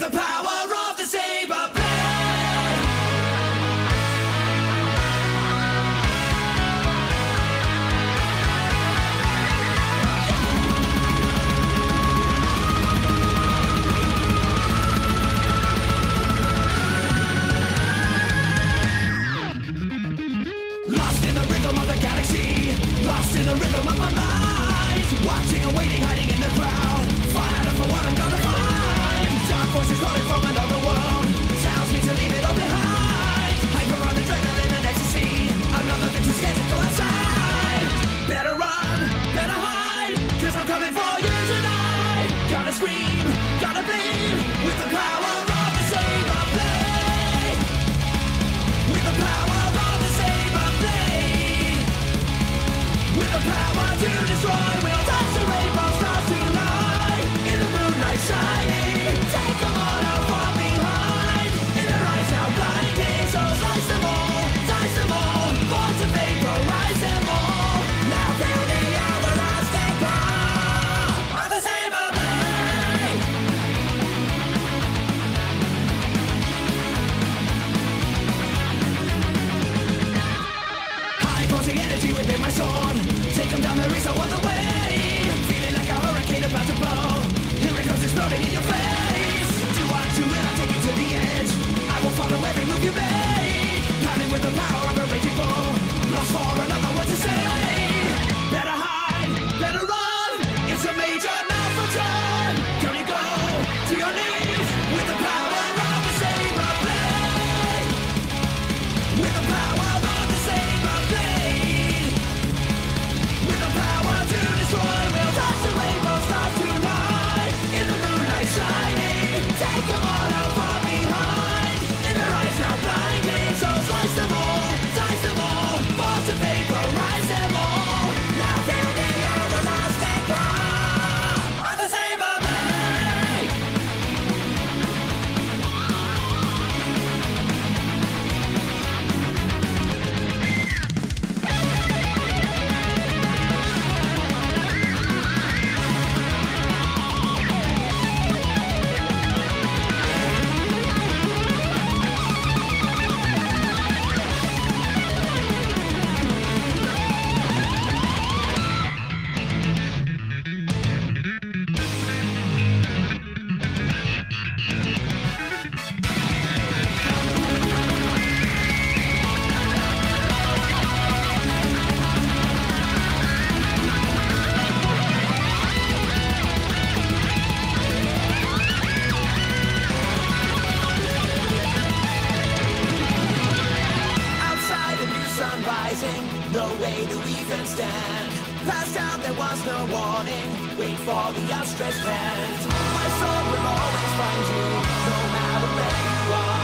the power of the saber blade. Lost in the rhythm of the galaxy, lost in the rhythm of my mind. Watching and waiting, hiding in the crowd. Out for what I'm. Voices calling from another world. Tells me to leave it all behind. Hyper on adrenaline and ecstasy. Scared to go outside. Better run, better hide. Cause I'm coming for you tonight. Gotta scream, gotta bleed. With the power of the saber blade. With the power of the saber blade. With the power to destroy, we'll no warning. Wait for the outstretched hand. My soul will always find you, no matter where you are.